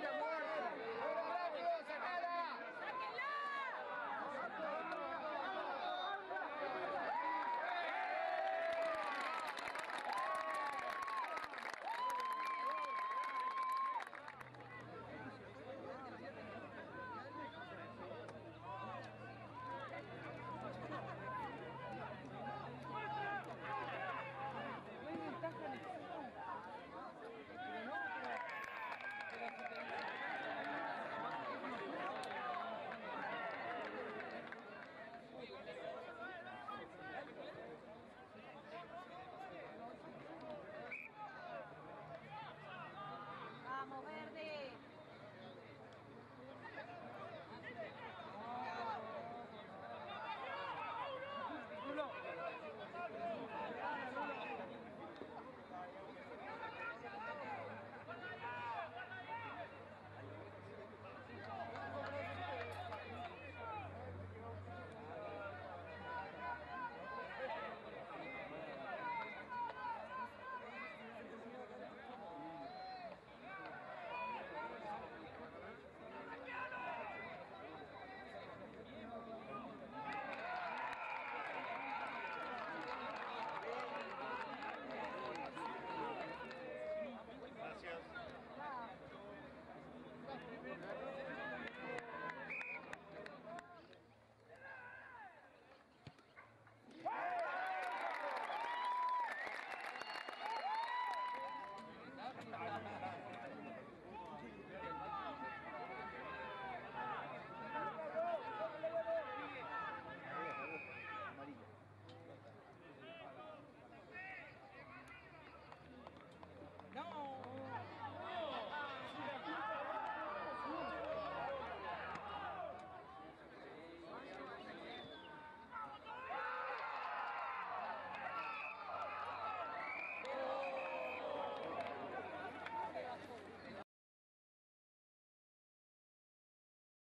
Freedom.